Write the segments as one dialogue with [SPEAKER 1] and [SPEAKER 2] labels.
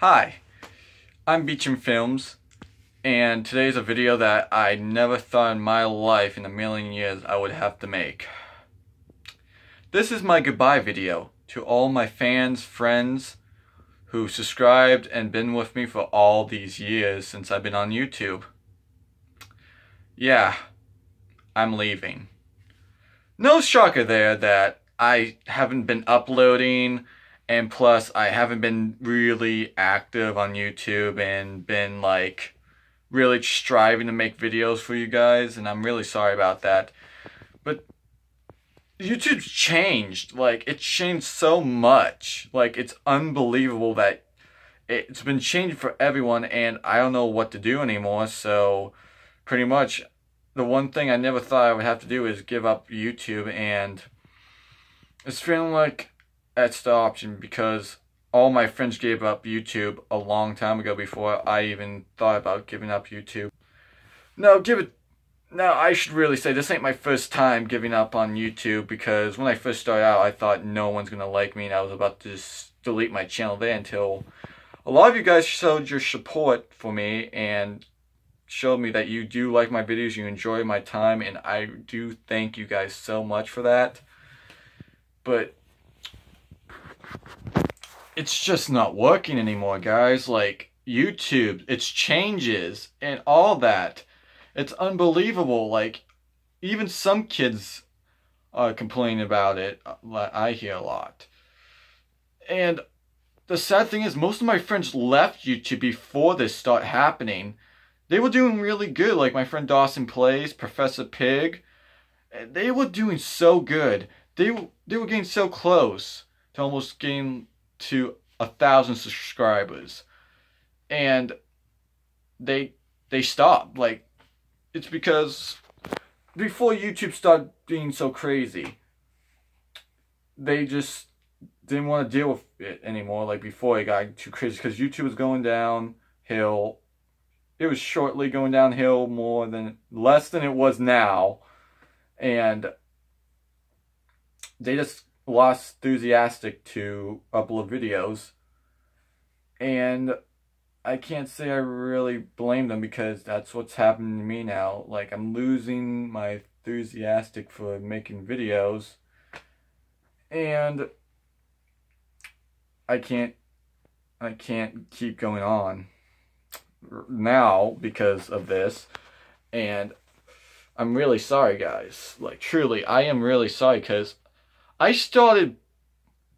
[SPEAKER 1] Hi, I'm Beachem Films, and today's a video that I never thought in my life in a million years I would have to make. This is my goodbye video to all my fans, friends, who subscribed and been with me for all these years since I've been on YouTube. Yeah, I'm leaving. No shocker there that I haven't been uploading and plus I haven't been really active on YouTube and been like really striving to make videos for you guys and I'm really sorry about that. But YouTube's changed. Like it's changed so much. Like it's unbelievable that it's been changed for everyone and I don't know what to do anymore. So pretty much the one thing I never thought I would have to do is give up YouTube and it's feeling like that's the option because all my friends gave up YouTube a long time ago before I even thought about giving up YouTube. No, give it. Now I should really say this ain't my first time giving up on YouTube because when I first started out, I thought no one's gonna like me, and I was about to just delete my channel there until a lot of you guys showed your support for me and showed me that you do like my videos, you enjoy my time, and I do thank you guys so much for that. But it's just not working anymore, guys. Like YouTube, it's changes and all that. It's unbelievable. Like even some kids uh, complain about it. Uh, I hear a lot. And the sad thing is, most of my friends left YouTube before this started happening. They were doing really good. Like my friend Dawson Plays, Professor Pig. They were doing so good. They, they were getting so close to almost getting to a thousand subscribers. And they they stopped. Like it's because before youtube started being so crazy they just didn't want to deal with it anymore. Like before it got too crazy because youtube was going downhill. It was shortly going downhill more than less than it was now. And they just lost enthusiastic to upload videos. And I can't say I really blame them because that's what's happening to me now. Like I'm losing my enthusiastic for making videos. And I can't I can't keep going on now because of this. And I'm really sorry guys. Like truly, I am really sorry because I started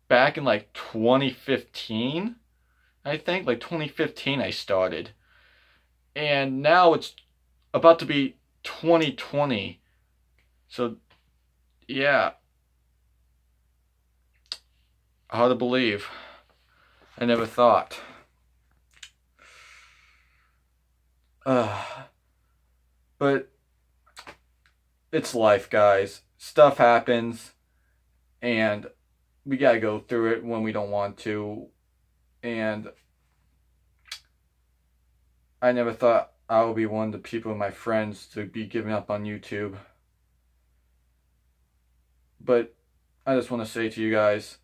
[SPEAKER 1] back in like 2015, I think, like 2015 I started. And now it's about to be 2020. So, yeah. Hard to believe. I never thought. Uh, but it's life, guys. Stuff happens and we gotta go through it when we don't want to. And I never thought I would be one of the people my friends to be giving up on YouTube. But I just want to say to you guys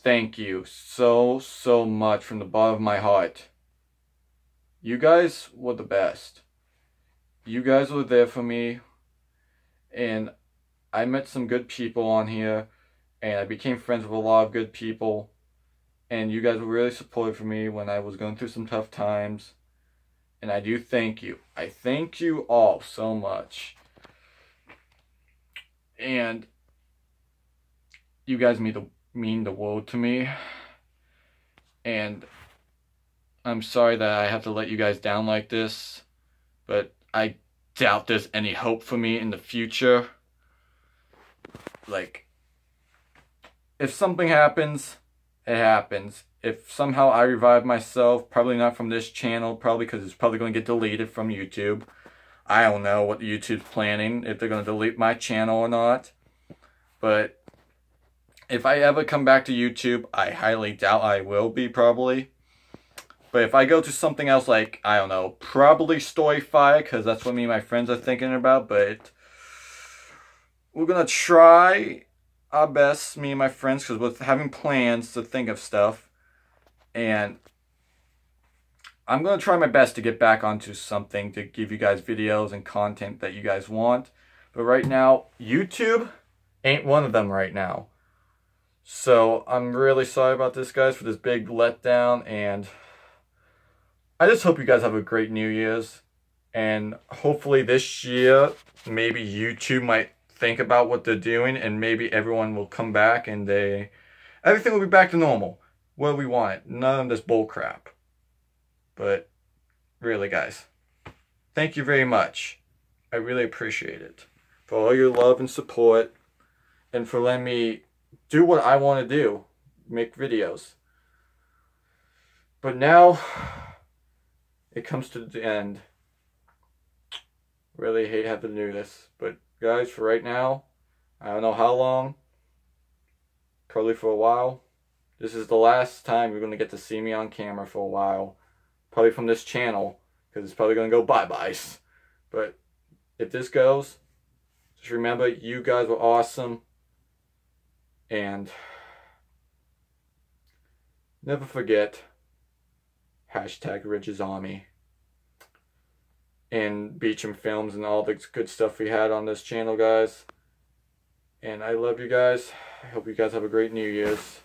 [SPEAKER 1] thank you so so much from the bottom of my heart. You guys were the best. You guys were there for me and I met some good people on here and I became friends with a lot of good people. And you guys were really supportive for me when I was going through some tough times. And I do thank you. I thank you all so much. And you guys mean the, mean the world to me. And I'm sorry that I have to let you guys down like this. But I doubt there's any hope for me in the future like if something happens, it happens. If somehow I revive myself, probably not from this channel, probably because it's probably going to get deleted from YouTube. I don't know what YouTube's planning, if they're going to delete my channel or not. But if I ever come back to YouTube, I highly doubt I will be, probably. But if I go to something else like, I don't know, probably Storyfy, because that's what me and my friends are thinking about, but we're gonna try our best, me and my friends, because we're having plans to think of stuff. And I'm to try my best to get back onto something to give you guys videos and content that you guys want. But right now, YouTube ain't one of them right now. So I'm really sorry about this, guys, for this big letdown. And I just hope you guys have a great New Year's. And hopefully this year, maybe YouTube might think about what they're doing and maybe everyone will come back and they everything will be back to normal. What we want. None of this bull crap. But really guys, thank you very much. I really appreciate it. For all your love and support and for letting me do what I want to do. Make videos. But now it comes to the end. Really hate having to do this, but guys, for right now, I don't know how long, probably for a while. This is the last time you're going to get to see me on camera for a while. Probably from this channel, because it's probably going to go bye-byes. But if this goes, just remember, you guys were awesome. And never forget, hashtag Ridges Army and Beachem Films and all the good stuff we had on this channel, guys. And I love you guys. I hope you guys have a great New Year's.